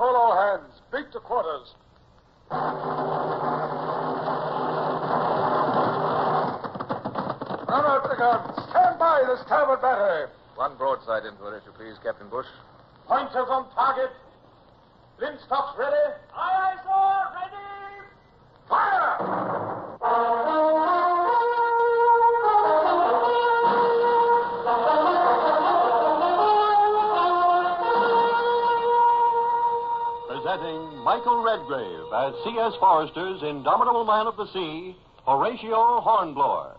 Call all hands. Beat to quarters. Run out the guns. Stand by the starboard battery. One broadside into her, if you please, Captain Bush. Pointers on target. Linstocks ready. Aye, aye, sir. Michael Redgrave as C.S. Forester's Indomitable Man of the Sea, Horatio Hornblower.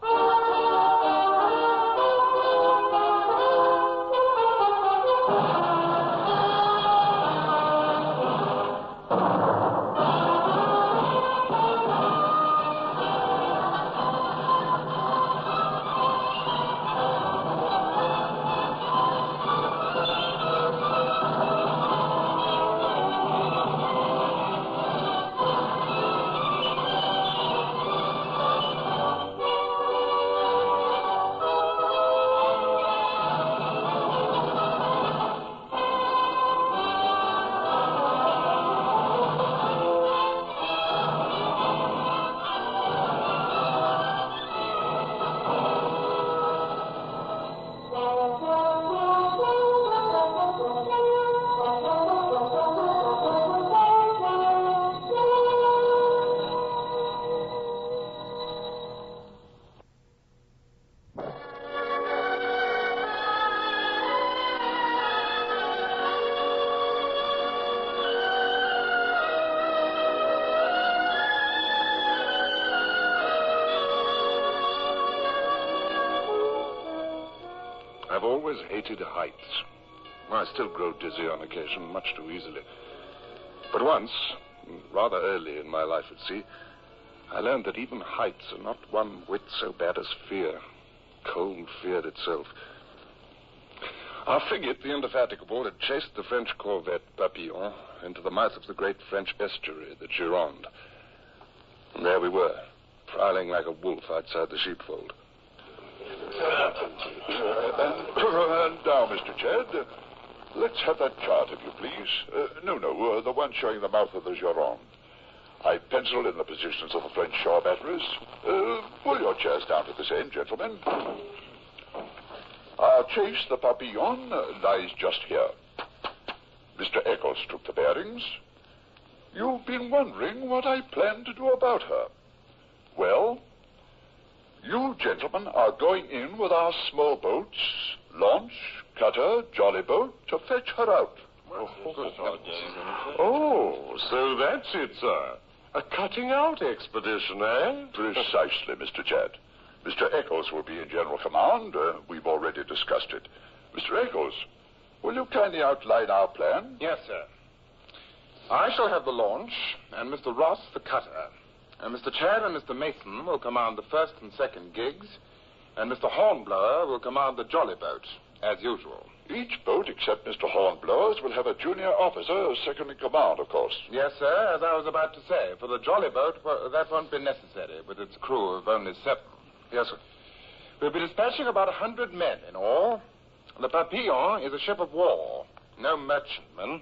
Hated heights. I still grow dizzy on occasion, much too easily. But once, rather early in my life at sea, I learned that even heights are not one whit so bad as fear. Cold fear itself. Our frigate, the Indefatigable, had chased the French corvette Papillon into the mouth of the great French estuary, the Gironde. And there we were, prowling like a wolf outside the sheepfold. And now, Mr. Chad, let's have that chart, if you please. Uh, no, no, uh, the one showing the mouth of the Gironde. I've penciled in the positions of the French shore batteries. Uh, pull your chairs down to this end, gentlemen. Our chase, the Papillon, uh, lies just here. Mr. Eccles took the bearings. You've been wondering what I plan to do about her. Well, you gentlemen are going in with our small boats, launch, cutter, jolly boat, to fetch her out. Oh, so that's it, sir. A cutting out expedition, eh? Precisely, Mr. Chad. Mr. Eccles will be in general command. Uh, we've already discussed it. Mr. Eccles, will you kindly outline our plan? Yes, sir. I shall have the launch, and Mr. Ross the cutter. Uh, and Mr. Chad and Mr. Mason will command the first and second gigs, and Mr. Hornblower will command the jolly boat, as usual. Each boat, except Mr. Hornblower's, will have a junior officer, second in command, of course. Yes, sir, as I was about to say. For the jolly boat, well, that won't be necessary, with its crew of only seven. Yes, sir. We'll be dispatching about a hundred men in all. The Papillon is a ship of war, no merchantman.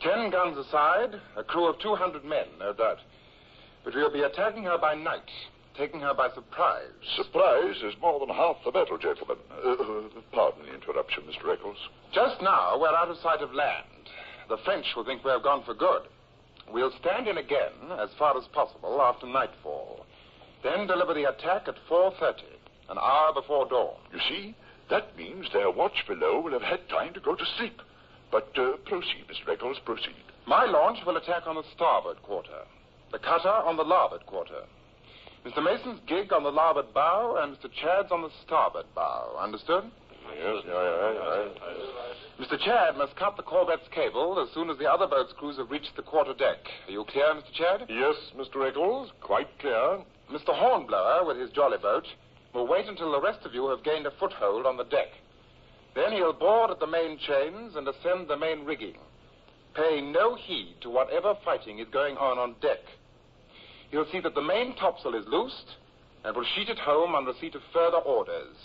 Ten guns aside, a crew of two hundred men, no doubt. But we'll be attacking her by night, taking her by surprise. Surprise is more than half the battle, gentlemen. Uh, uh, pardon the interruption, Mr. Eccles. Just now, we're out of sight of land. The French will think we have gone for good. We'll stand in again as far as possible after nightfall. Then deliver the attack at 4.30, an hour before dawn. You see, that means their watch below will have had time to go to sleep. But uh, proceed, Mr. Eccles, proceed. My launch will attack on the starboard quarter, the cutter on the larboard quarter. Mr. Mason's gig on the larboard bow, and Mr. Chad's on the starboard bow. Understood? Yes, aye, aye, aye. Mr. Chad must cut the corvette's cable as soon as the other boat's crews have reached the quarter deck. Are you clear, Mr. Chad? Yes, Mr. Eccles, quite clear. Mr. Hornblower, with his jolly boat, will wait until the rest of you have gained a foothold on the deck. Then he'll board at the main chains and ascend the main rigging, paying no heed to whatever fighting is going on on deck. He'll see that the main topsail is loosed and will sheet it home on receipt of further orders.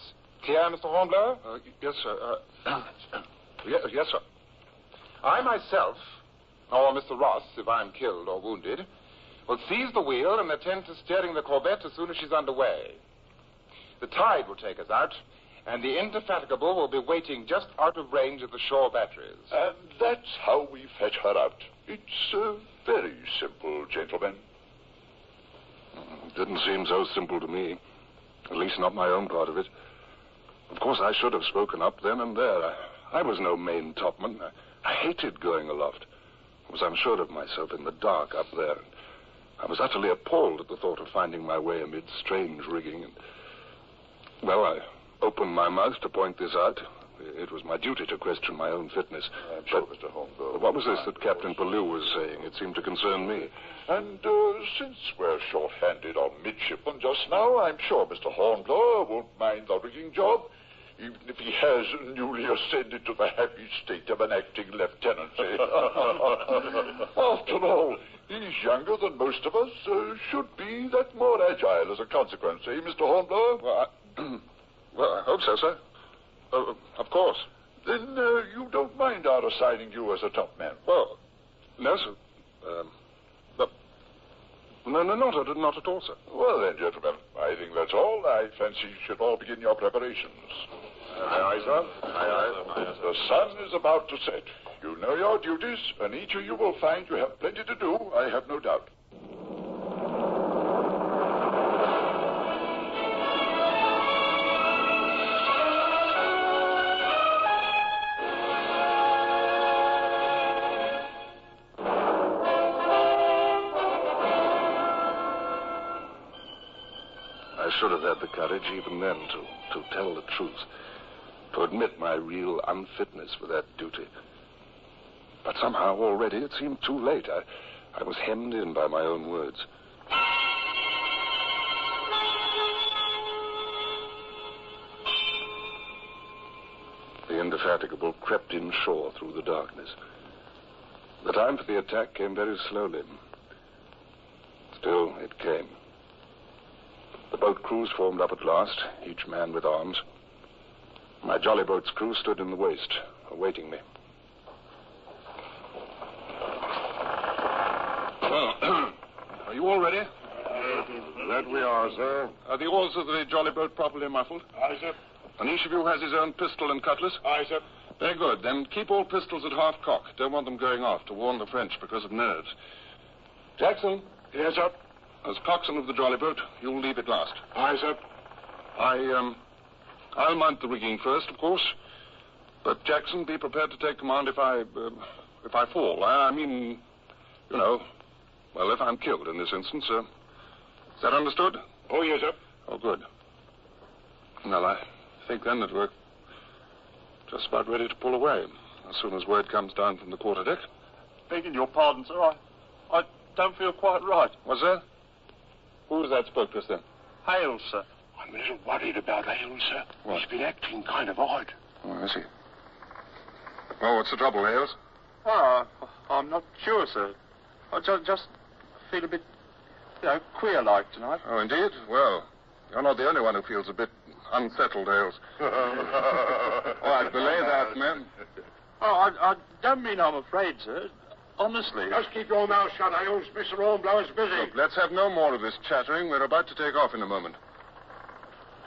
Clear, Mr. Hornblower? Uh, yes, sir. Uh, yes, yes, sir. I myself or Mr. Ross, if I'm killed or wounded, will seize the wheel and attend to steering the Corvette as soon as she's underway. The tide will take us out, and the Indefatigable will be waiting just out of range of the shore batteries. And that's how we fetch her out. It's uh, very simple, gentlemen. It didn't seem so simple to me. At least not my own part of it. Of course, I should have spoken up then and there. I, I was no main topman. I, I hated going aloft. I was unsure of myself in the dark up there. I was utterly appalled at the thought of finding my way amid strange rigging. And, well, I opened my mouth to point this out. It was my duty to question my own fitness. I'm sure, but Mr. Hornblower. what was this that Captain Pellew was saying? It seemed to concern me. And uh, since we're short-handed on midshipmen just now, I'm sure Mr. Hornblower won't mind the rigging job, even if he has newly ascended to the happy state of an acting lieutenancy. After all, he's younger than most of us, uh, should be that more agile as a consequence, eh, Mr. Hornblower? Well, I, well, I hope so, sir. Uh, of course. Then uh, you don't mind our assigning you as a top man? Well, no, sir. Um, but, no, no, not at, not at all, sir. Well then, gentlemen, I think that's all. I fancy you should all begin your preparations. Aye, aye, sir. Aye, aye. The sun is about to set. You know your duties, and each of you will find you have plenty to do, I have no doubt. Courage even then to, to tell the truth, to admit my real unfitness for that duty. But somehow already it seemed too late. I, I was hemmed in by my own words. The Indefatigable crept inshore through the darkness. The time for the attack came very slowly. Still, it came. The boat crews formed up at last, each man with arms. My jolly boat's crew stood in the waist, awaiting me. Well, are you all ready? That we are, sir. Are the oars of the jolly boat properly muffled? Aye, sir. And each of you has his own pistol and cutlass? Aye, sir. Very good. Then keep all pistols at half cock. Don't want them going off to warn the French because of nerves. Jackson, Yes, sir. As coxswain of the jolly boat, you'll leave it last. Aye, sir. I, um, I'll mount the rigging first, of course. But Jackson, be prepared to take command if I, uh, if I fall. I, I mean, you know, well, if I'm killed in this instance. Uh, is that understood? Oh, yes, sir. Oh, good. Well, I think then that we're just about ready to pull away as soon as word comes down from the quarterdeck. Begging your pardon, sir, I, I don't feel quite right. Was there? Who was that spoke to us then? Hales, sir. I'm a little worried about Hales, sir. What? He's been acting kind of odd. Oh, I see. Well, what's the trouble, Hales? Ah, I, I'm not sure, sir. I just, just feel a bit, you know, queer-like tonight. Oh, indeed? Well, you're not the only one who feels a bit unsettled, Hales. oh, I belay that, man. Oh, I, I don't mean I'm afraid, sir. Honestly. Just keep your mouth shut, I Hales. Mr. Hornblower's busy. Look, let's have no more of this chattering. We're about to take off in a moment.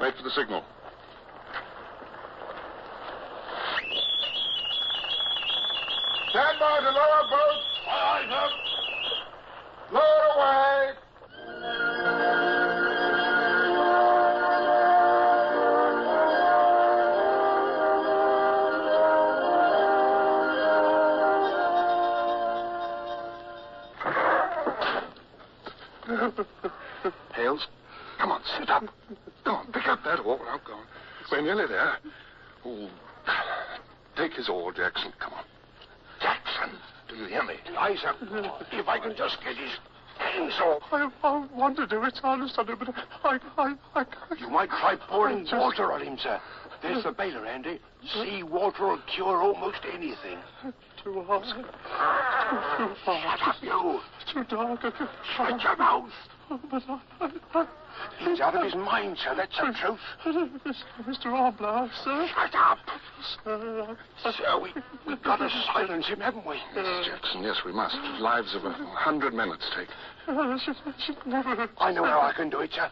Wait for the signal. Stand by to lower boats. Aye, sir. Lower away. On, sit up. Go on, pick up that oar. Now, go on. We're nearly there. Oh, take his oar, Jackson. Come on. Jackson, do you hear me? Aye, sir. If I can just get his hands off. I, I want to do it, I understand it, but I, I, I can't. You might try pouring Just- water on him, sir. There's the bailer, Andy. Sea water will cure almost anything. Too hot. Too hot. Shut up, you. Too dark. Shut your mouth. Oh, but I, I, He's out of his mind, sir. That's the truth. Mr. Arblar, sir. Shut up. Sir, Sir, we, we've got to silence him, haven't we? Yes, Jackson, yes, we must. Lives of a hundred men at stake. Oh, I should, I should never. I know how I can do it, sir.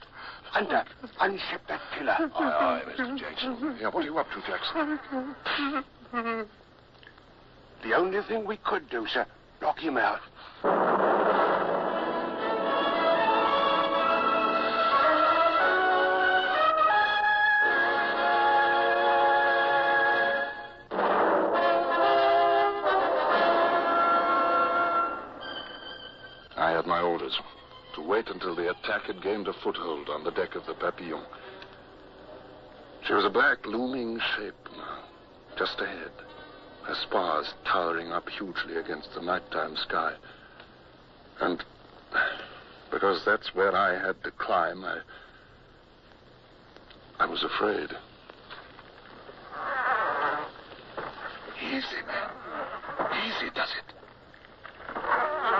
Under, unship uh, that pillar. Aye, aye, Mr. Jackson. Yeah, what are you up to, Jackson? The only thing we could do, sir, knock him out. I had my orders to wait until the attack had gained a foothold on the deck of the Papillon. She was a black, looming shape now, just ahead, her spars towering up hugely against the nighttime sky. And because that's where I had to climb, I. I was afraid. Easy, man. Easy does it.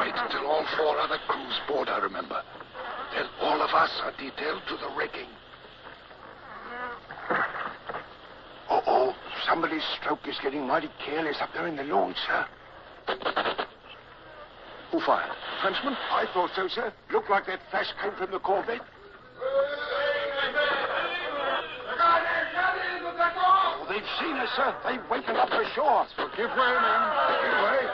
Wait until all four other crews board, I remember. Then all of us are detailed to the rigging. Somebody's stroke is getting mighty careless up there in the launch, sir. Who fired? Frenchman? I thought so, sir. Looked like that flash came from the Corvette. Oh, they've seen us, sir. They've wakened up for sure. Give way, men. Give way.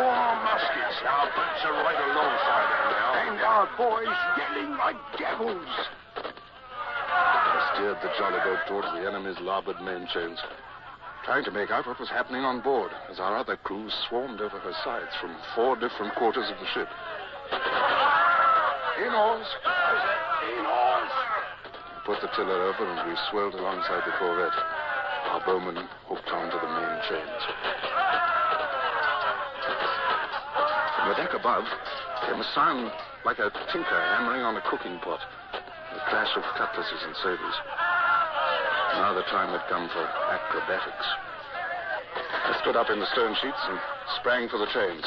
Four muskets. Our boats are right alongside her now. And our boys yelling like devils. Steered the jolly boat towards the enemy's larboard main chains, trying to make out what was happening on board as our other crew swarmed over her sides from four different quarters of the ship. In oars. In oars. We put the tiller over and we swelled alongside the corvette. Our bowmen hooked onto the main chains. From the deck above came a sound like a tinker hammering on a cooking pot. The clash of cutlasses and sabers. Now the time had come for acrobatics. I stood up in the stern sheets and sprang for the chains.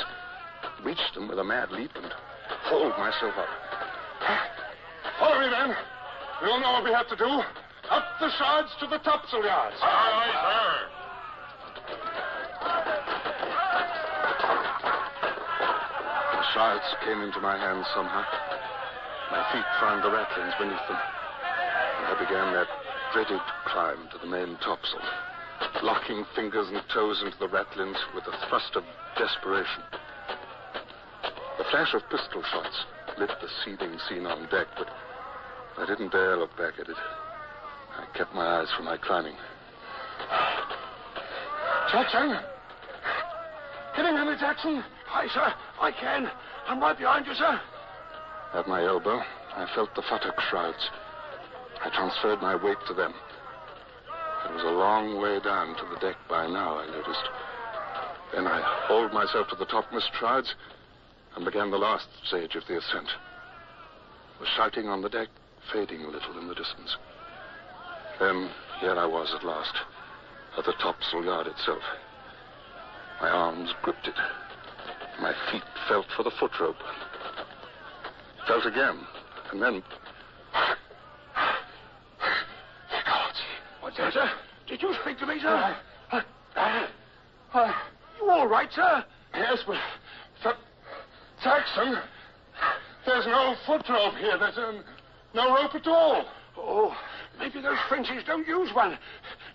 Reached them with a mad leap and hauled myself up. Follow me, then. We'll know what we have to do. Up the shrouds to the topsail yards. Aye, sir. The shrouds came into my hands somehow. My feet found the ratlins beneath them. And I began that dreaded climb to the main topsail, locking fingers and toes into the ratlins with a thrust of desperation. The flash of pistol shots lit the seething scene on deck, but I didn't dare look back at it. I kept my eyes from my climbing. Jackson? Get in, Henry Jackson. Hi, sir. I can. I'm right behind you, sir. At my elbow, I felt the futtock shrouds. I transferred my weight to them. It was a long way down to the deck by now, I noticed. Then I hauled myself to the topmast shrouds and began the last stage of the ascent. The shouting on the deck fading a little in the distance. Then here I was at last, at the topsail yard itself. My arms gripped it. My feet felt for the foot rope. Felt again, and then God. What's that, sir? Did you speak to me, sir? I, I, I, You all right, sir? yes, but Th- Jackson, there's no foot rope here. There's uh, no rope at all. Oh, maybe those Frenchies don't use one.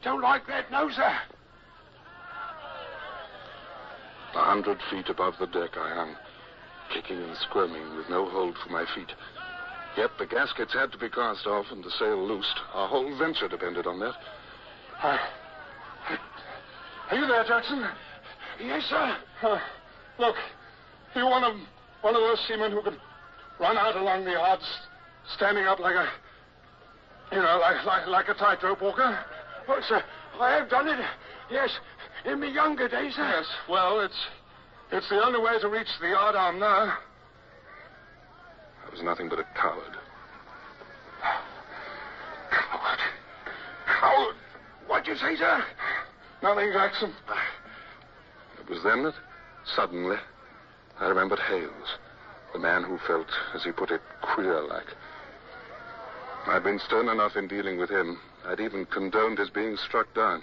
Don't like that, no, sir. A hundred feet above the deck I hung, kicking and squirming with no hold for my feet. Yet the gaskets had to be cast off and the sail loosed. Our whole venture depended on that. I, are you there, Jackson? Yes, sir. Uh, look, you one of one of those seamen who can run out along the yards, standing up like a, you know, like like, like a tightrope walker? Oh, sir, I have done it. Yes, in my younger days, sir. Yes. Well, it's it's the only way to reach the yard arm now. I was nothing but a coward. Coward. How? What'd you say, sir? Nothing, Jackson. It was then that, suddenly, I remembered Hales, the man who felt, as he put it, queer like. I'd been stern enough in dealing with him. I'd even condoned his being struck down.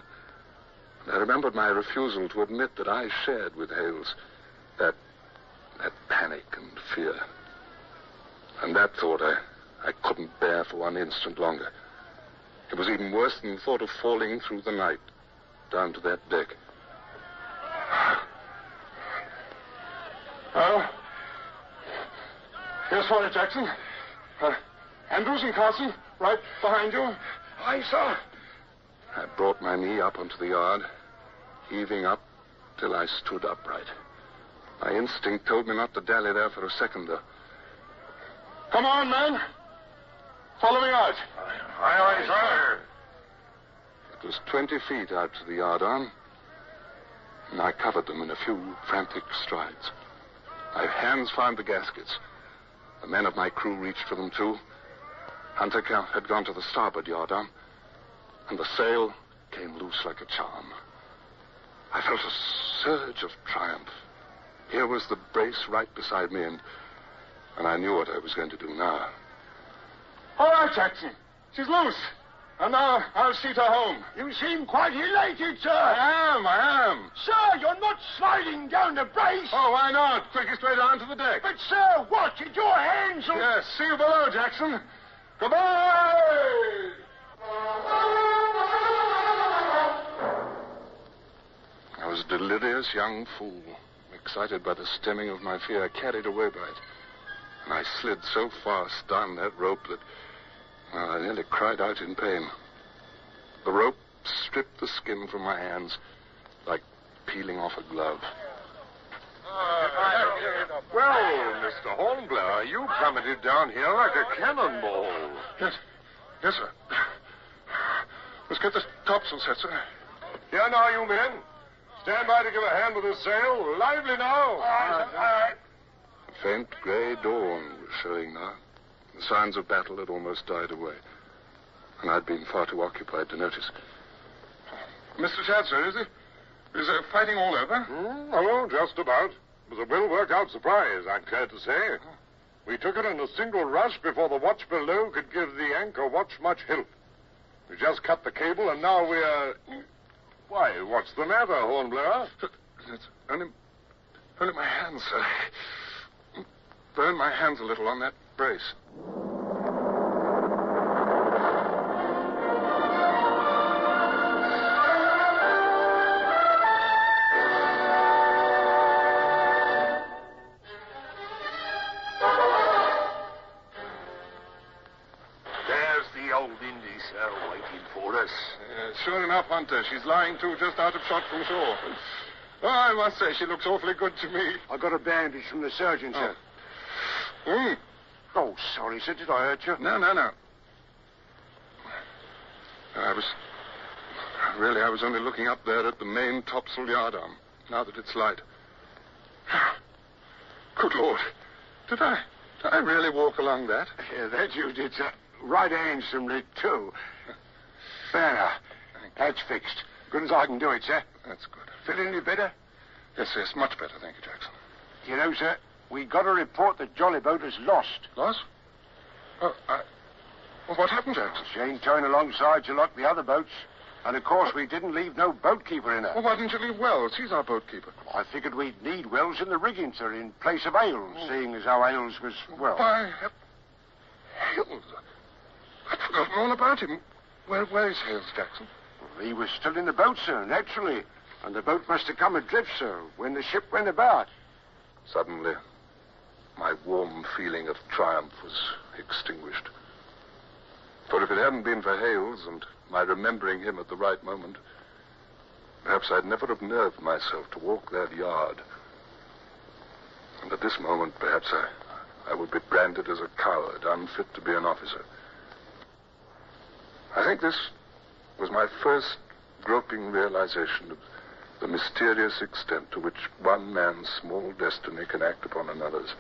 And I remembered my refusal to admit that I shared with Hales that that panic and fear. And that thought I, I couldn't bear for one instant longer. It was even worse than the thought of falling through the night down to that deck. Oh? Here's for it, Jackson. Uh, Andrews and Carson, right behind you. Aye, sir. I brought my knee up onto the yard, heaving up till I stood upright. My instinct told me not to dally there for a second, though. Come on, men. Follow me out. Aye, aye, sir. It was 20 feet out to the yardarm, and I covered them in a few frantic strides. My hands found the gaskets. The men of my crew reached for them, too. Hunter ca- had gone to the starboard yardarm, and the sail came loose like a charm. I felt a surge of triumph. Here was the brace right beside me, and, and I knew what I was going to do now. All right, Jackson. She's loose. And now I'll see her home. You seem quite elated, sir. I am, I am. Sir, you're not sliding down the brace. Oh, why not? Quickest way down to the deck. But, sir, what? Did your hands... are- Yes, see you below, Jackson. Goodbye! I was a delirious young fool, excited by the stemming of my fear, carried away by it. And I slid so fast down that rope that well, I nearly cried out in pain. The rope stripped the skin from my hands like peeling off a glove. Well, Mr. Hornblower, you plummeted down here like a cannonball. Yes, yes, sir. Let's get the topsail set, sir. Here now, you men. Stand by to give a hand with the sail. Lively now. A faint gray dawn was showing now. The signs of battle had almost died away. And I'd been far too occupied to notice. Mr. Chad, sir, is it? Is the fighting all over? Hmm, oh, just about. It was a well worked out surprise, I'm glad to say. We took it in a single rush before the watch below could give the anchor watch much help. We just cut the cable, and now we're. Why, what's the matter, Hornblower? It's only, only my hands, sir. Burned my hands a little on that brace. Sure enough, Hunter. She's lying to just out of shot from shore. Oh, I must say, she looks awfully good to me. I got a bandage from the surgeon, sir. Mm. Oh, sorry, sir. Did I hurt you? No, no, no. I was. Really, I was only looking up there at the main topsail yardarm, now that it's light. Good Lord. Did I. Did I really walk along that? Yeah, that you did, sir. Right handsomely, too. There That's fixed. Good as I can do it, sir. That's good. Feeling any better? Yes, yes, much better, thank you, Jackson. You know, sir, we got a report that Jolly Boat is lost. Lost? Oh, I. Well, what happened, Jackson? She ain't towing alongside to like the other boats. And of course, we didn't leave no boatkeeper in her. Well, why didn't you leave Wells? He's our boatkeeper. I figured we'd need Wells in the rigging, sir, in place of Ailes, oh. seeing as how Ailes was, well. Why, uh, Hales. I'd forgotten all about him. Where, where is Hales, Jackson? He was still in the boat, sir, naturally. And the boat must have come adrift, sir, when the ship went about. Suddenly, my warm feeling of triumph was extinguished. For if it hadn't been for Hales and my remembering him at the right moment, perhaps I'd never have nerved myself to walk that yard. And at this moment, perhaps I, I would be branded as a coward, unfit to be an officer. I think this was my first groping realization of the mysterious extent to which one man's small destiny can act upon another's.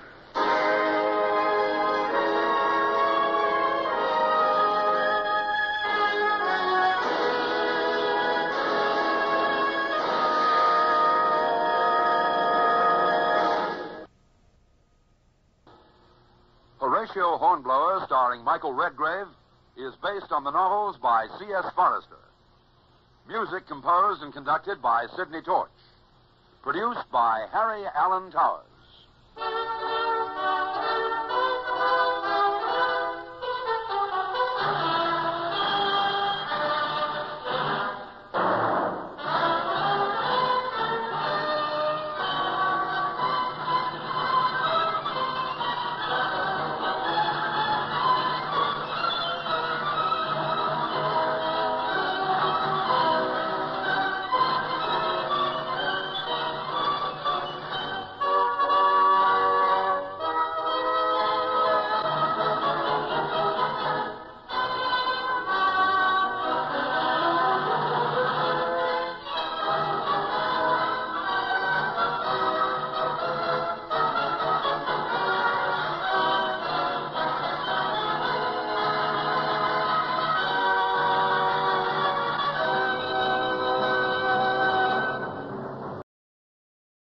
Horatio Hornblower, starring Michael Redgrave, is based on the novels by C.S. Forester. Music composed and conducted by Sidney Torch. Produced by Harry Alan Towers.